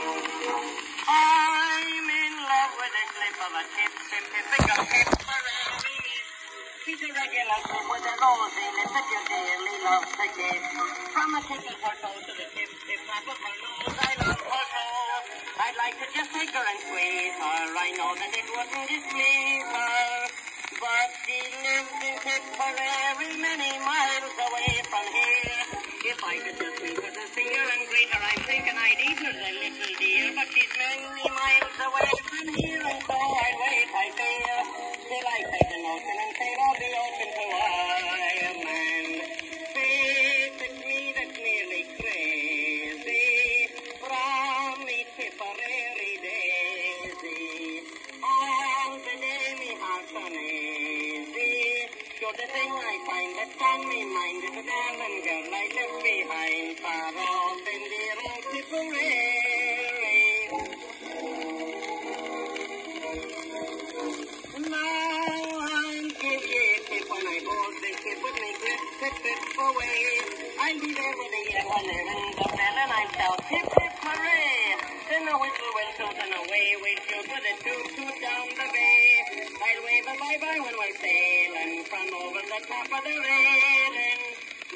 I'm in love with a slip of a tip, tip, tip, finger tip, She's a regular tip with a rose in it that you dearly love to give. From a tip of her toe to the tip, tip, tap of her nose, I love her so. I'd like to just take her and squeeze her. I know that it wouldn't displease her. But she lives in Tipperary, many miles away from here. Me that's nearly crazy. From me Tipperary daisy. All the day me heart's uneasy. Sure the thing I find that's on me mind is a darling girl I left behind far away. I'll be there with the year one the bell and I'll shout hip, hip, hooray. Then the whistle toot and away we'll shoot with a toot, toot down the bay. I'll wave a bye-bye when we're sailing from over the top of the railing.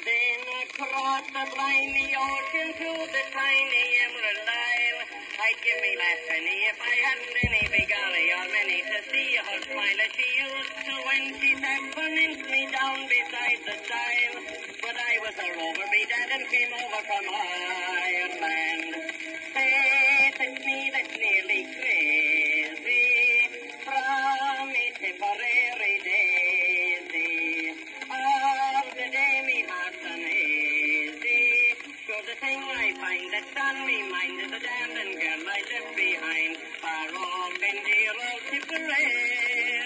Then across the briny ocean to the tiny Emerald Isle. I'd give me last penny if I hadn't any big golly or many to see her smile as she used to when she sat beneath me down beside the stile. A rover, be dad, and came over from Ireland. Faith, it's me that's nearly crazy from me Tipperary daisy. All the day me heart's uneasy. Sure the thing I find that's on me mind is a darling girl I left behind far off in dear old Tipperary.